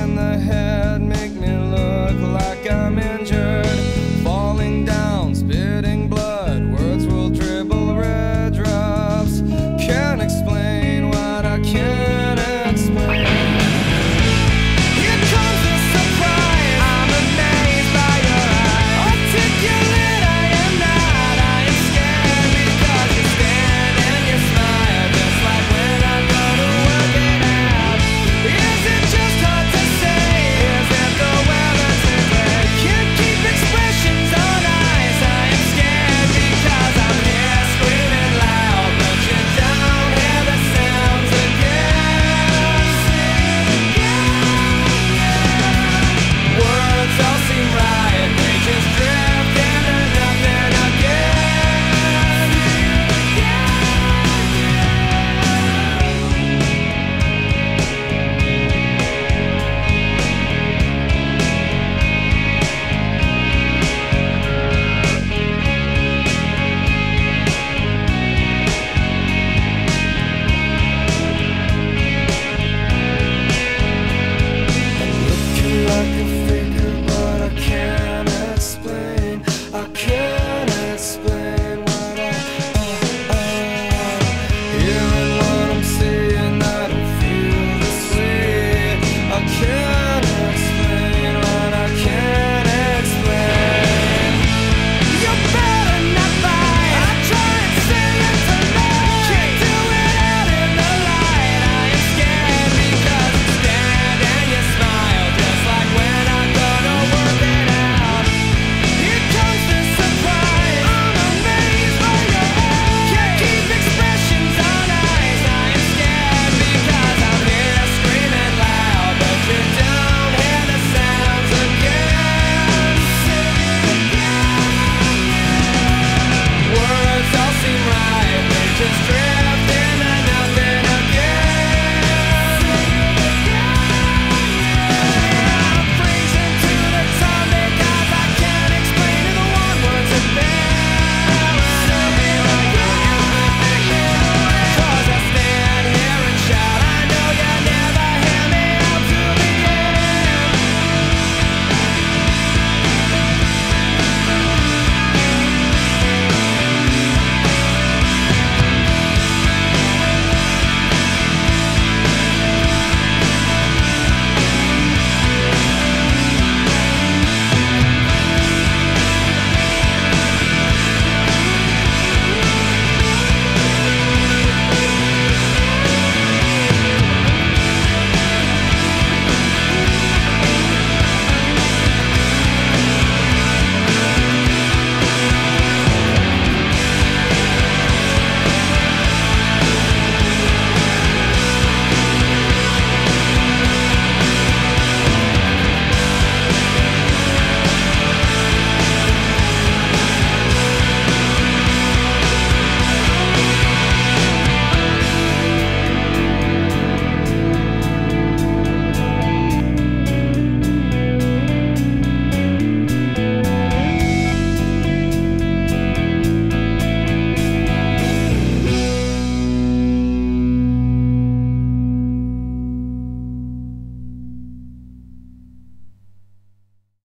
in the head make me look like I'm injured.